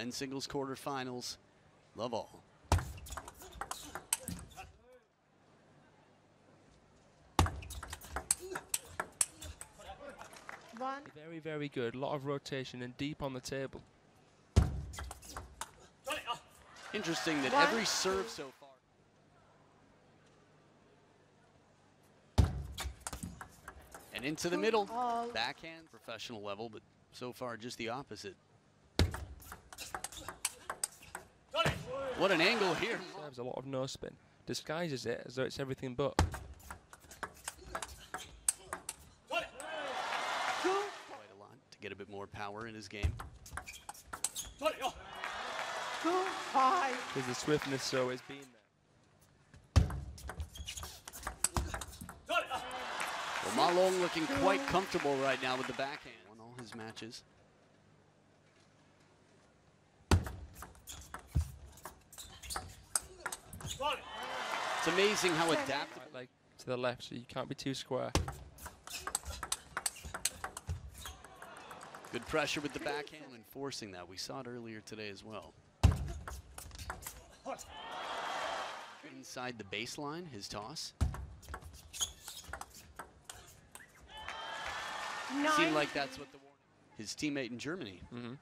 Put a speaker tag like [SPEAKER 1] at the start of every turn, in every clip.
[SPEAKER 1] Men's singles quarterfinals. Love all.
[SPEAKER 2] One.
[SPEAKER 3] Very, very good. A lot of rotation and deep on the table.
[SPEAKER 1] Interesting that
[SPEAKER 2] One,
[SPEAKER 1] every serve so far. And into the middle.
[SPEAKER 2] All.
[SPEAKER 1] Backhand, professional level, but so far just the opposite. What an angle here.
[SPEAKER 3] Serves a lot of no spin. Disguises it as though it's everything but.
[SPEAKER 1] Quite a lot to get a bit more power in his game.
[SPEAKER 3] Because the swiftness so has been there.
[SPEAKER 1] Well, Ma Long looking quite comfortable right now with the backhand. Won all his matches. It's amazing how adaptable.
[SPEAKER 3] Quite like to the left, so you can't be too square.
[SPEAKER 1] Good pressure with the backhand, enforcing that. We saw it earlier today as well. Inside the baseline, his toss.
[SPEAKER 2] Nine.
[SPEAKER 1] Seemed like that's what the his teammate in Germany.
[SPEAKER 3] hmm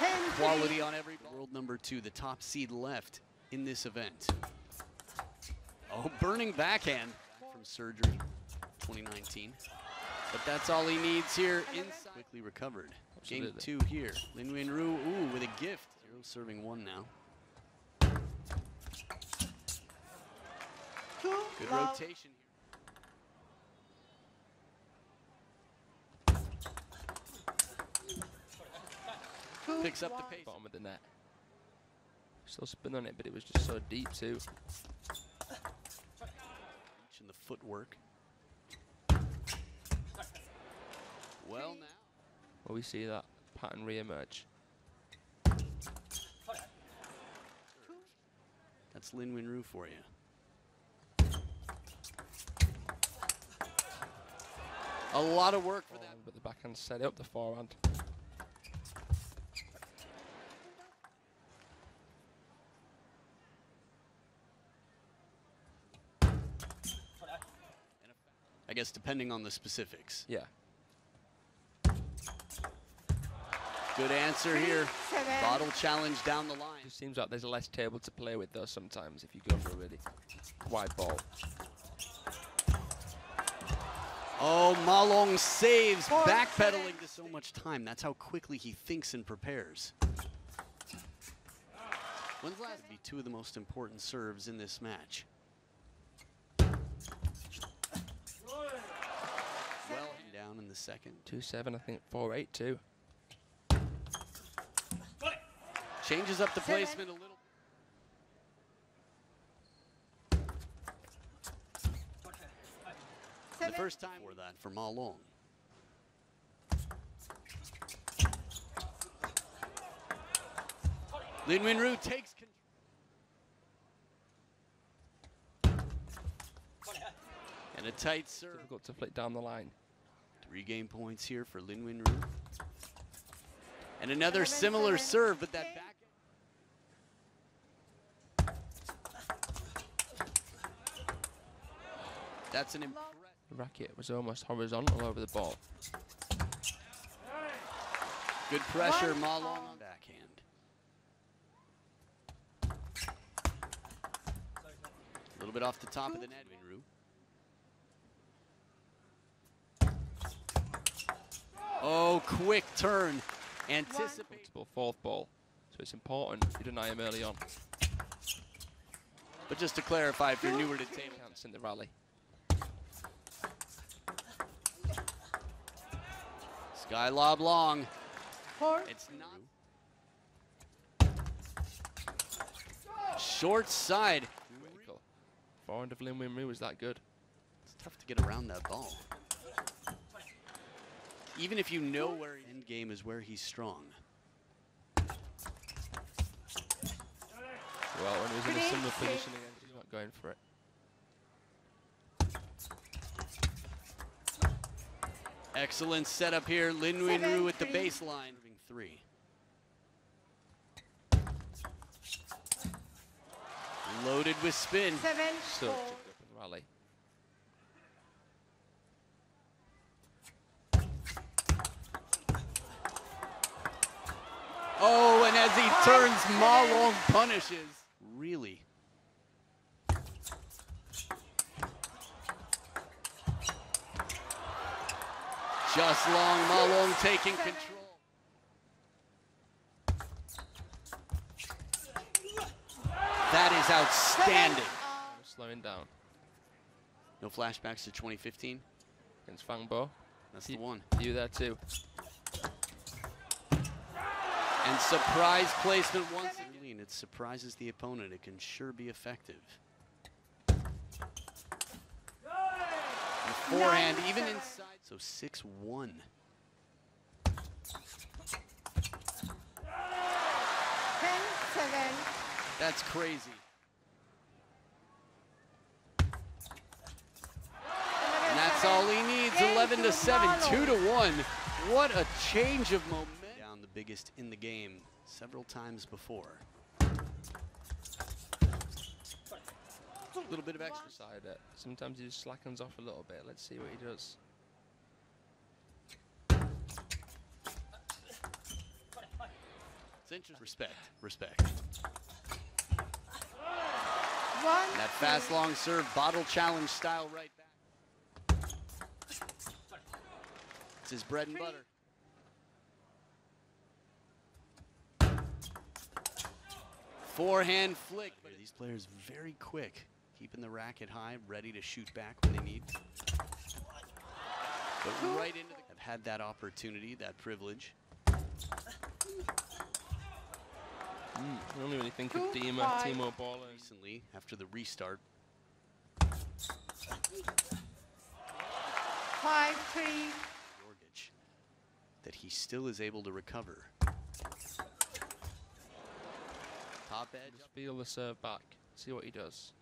[SPEAKER 2] Ten.
[SPEAKER 1] Quality on every ball. World number two, the top seed left in this event. Oh, burning backhand from surgery, 2019. But that's all he needs here inside. Quickly recovered. Game two here. Lin Yun-Ju, ooh, with a gift. Zero serving one now. Good rotation Picks up the pace.
[SPEAKER 3] Bottom of the net. Still spin on it, but it was just so deep too.
[SPEAKER 1] Reach in the footwork. Well now.
[SPEAKER 3] Well, we see that pattern re-emerge.
[SPEAKER 1] That's Lin Yun-Ju for you. A lot of work for that.
[SPEAKER 3] But the backhand set up the forehand.
[SPEAKER 1] I guess depending on the specifics.
[SPEAKER 3] Yeah.
[SPEAKER 1] Good answer here.
[SPEAKER 2] Seven.
[SPEAKER 1] Bottle challenge down the line.
[SPEAKER 3] Just seems like there's less table to play with though sometimes if you go for a really wide ball.
[SPEAKER 1] Oh, Ma Long saves,
[SPEAKER 2] Four
[SPEAKER 1] backpedaling
[SPEAKER 2] seconds.
[SPEAKER 1] to so much time. That's how quickly he thinks and prepares. When's the last be two of the most important serves in this match? Well down in the second.
[SPEAKER 3] 2-7, I think 4-8 too.
[SPEAKER 1] Changes up the
[SPEAKER 2] Seven.
[SPEAKER 1] placement a little. The first time for that for Ma Long. Lin Yun-Ju takes control. And a tight serve.
[SPEAKER 3] Difficult to flick down the line.
[SPEAKER 1] Three game points here for Lin Yun-Ju. And another
[SPEAKER 2] Seven,
[SPEAKER 1] similar
[SPEAKER 2] seven,
[SPEAKER 1] serve, but that
[SPEAKER 2] eight.
[SPEAKER 1] back. That's an impressive.
[SPEAKER 3] The racket was almost horizontal over the ball.
[SPEAKER 1] Good pressure,
[SPEAKER 2] One
[SPEAKER 1] Ma Long on backhand. A little bit off the top of the net, Yun-Ju. Oh, quick turn. Anticipate.
[SPEAKER 3] Fourth ball. So it's important you deny him early on.
[SPEAKER 1] But just to clarify, if you're newer to table,
[SPEAKER 3] Chance in the rally.
[SPEAKER 1] Sky lob long.
[SPEAKER 2] Four.
[SPEAKER 1] It's not. Short side.
[SPEAKER 3] Critical. Forehand of Lin Yun-Ju was that good.
[SPEAKER 1] It's tough to get around that ball. Even if you know where end game is where he's strong.
[SPEAKER 3] Well, when he was in a similar
[SPEAKER 2] six.
[SPEAKER 3] position again, he's not going for it.
[SPEAKER 1] Excellent setup here. Lin Yun-Ju at the
[SPEAKER 2] three.
[SPEAKER 1] baseline. Serving Three. Loaded with spin.
[SPEAKER 2] Seven,
[SPEAKER 3] Such
[SPEAKER 2] four.
[SPEAKER 3] a good rally.
[SPEAKER 1] Oh, and as he turns,
[SPEAKER 2] seven.
[SPEAKER 1] Ma Long punishes. Really? Just long, Ma Long taking control. That is outstanding.
[SPEAKER 3] Slowing down
[SPEAKER 1] No flashbacks to 2015.
[SPEAKER 3] against Fang Bo.
[SPEAKER 1] That's
[SPEAKER 3] Ye-
[SPEAKER 1] the one.
[SPEAKER 3] You there too.
[SPEAKER 1] And surprise placement once again. It surprises the opponent. It can sure be effective. Forehand, even inside. So 6 1.
[SPEAKER 2] ten, seven.
[SPEAKER 1] That's crazy. And that's all he needs. 11 to
[SPEAKER 2] to
[SPEAKER 1] 7, 2 to 1. What a change of momentum. Down the biggest in the game several times before. A little bit of extra.
[SPEAKER 3] Side it. Sometimes he just slackens off a little bit. Let's see what he does.
[SPEAKER 1] It's interesting. Respect, respect.
[SPEAKER 2] One,
[SPEAKER 1] That fast long serve, bottle challenge style right back. It's his bread and butter. Forehand flick. These players very quick, keeping the racket high, ready to shoot back when they need. But right into the, have had that opportunity, that privilege.
[SPEAKER 3] Mm, I only really think of Dima,
[SPEAKER 2] five.
[SPEAKER 3] Timo Baller.
[SPEAKER 1] recently after the restart.
[SPEAKER 2] five, three.
[SPEAKER 1] Jorgic, that he still is able to recover. Top edge.
[SPEAKER 3] Just feel the serve back. See what he does.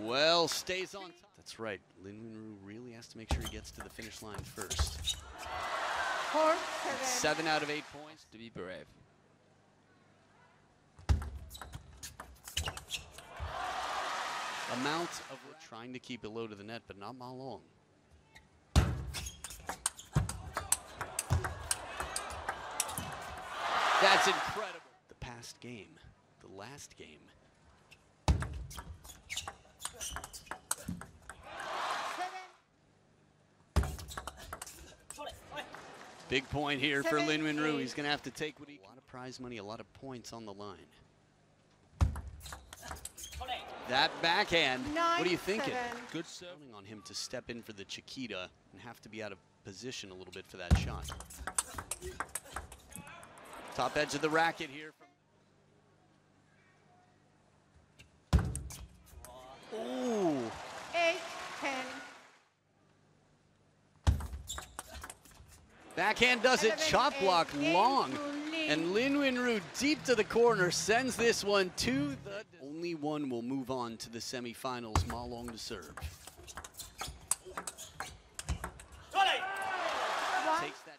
[SPEAKER 1] Well, stays on top. That's right. Lin Yun-Ju really has to make sure he gets to the finish line first.
[SPEAKER 2] Four, seven.
[SPEAKER 1] Seven out of eight points.
[SPEAKER 3] To be brave.
[SPEAKER 1] Amount of trying to keep it low to the net, but not Ma That's incredible. The past game, the last game. Big point here for
[SPEAKER 2] Seven,
[SPEAKER 1] Lin Yun-Ju.
[SPEAKER 2] eight.
[SPEAKER 1] He's going to have to take what he. A lot of prize money, a lot of points on the line. That backhand.
[SPEAKER 2] nine,
[SPEAKER 1] what are you thinking?
[SPEAKER 2] seven.
[SPEAKER 3] Good
[SPEAKER 1] serving on him to step in for the Chiquita and have to be out of position a little bit for that shot. Top edge of the racket here. Ooh.
[SPEAKER 2] eight, ten.
[SPEAKER 1] Backhand does it. Chop
[SPEAKER 2] eight.
[SPEAKER 1] block
[SPEAKER 2] Game
[SPEAKER 1] long.
[SPEAKER 2] to Lin.
[SPEAKER 1] And Lin Yun-Ju deep to the corner sends this one to the. Only one will move on to the semifinals. Ma Long to serve. Takes that.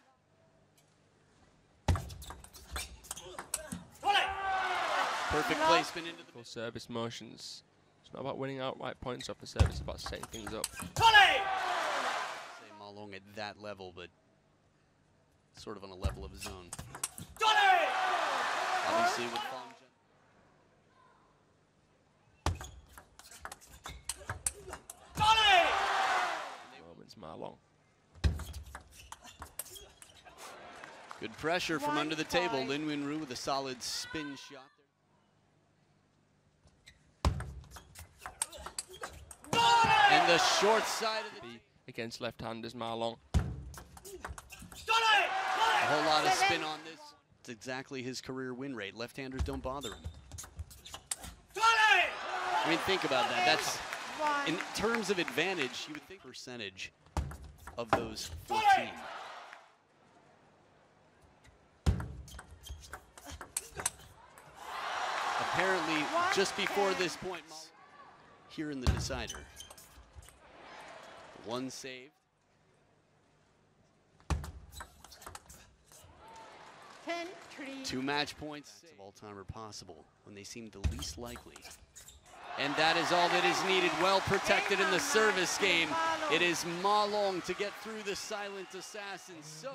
[SPEAKER 1] Perfect
[SPEAKER 2] Love.
[SPEAKER 1] placement into the.
[SPEAKER 3] Service motions. It's not about winning outright points off the service, it's about setting things up.
[SPEAKER 1] say Ma Long at that level, but sort of on a level of his own. Obviously with Fong
[SPEAKER 3] Moments Ma Long.
[SPEAKER 1] Good pressure from
[SPEAKER 2] One,
[SPEAKER 1] under the table.
[SPEAKER 2] five.
[SPEAKER 1] Lin Yun-Ju with a solid spin shot. And the short side of the
[SPEAKER 3] against left-handers Ma Long.
[SPEAKER 1] A whole lot of spin on this. It's exactly his career win rate. Left-handers don't bother him. I mean, think about that. That's in terms of advantage. You would think percentage of those 14. Apparently, just before this point, here in the decider. One saved.
[SPEAKER 2] 10
[SPEAKER 1] Two match points of all time are possible when they seem the least likely. And that is all that is needed. Well protected in the service game. It is Ma Long to get through the silent assassin. So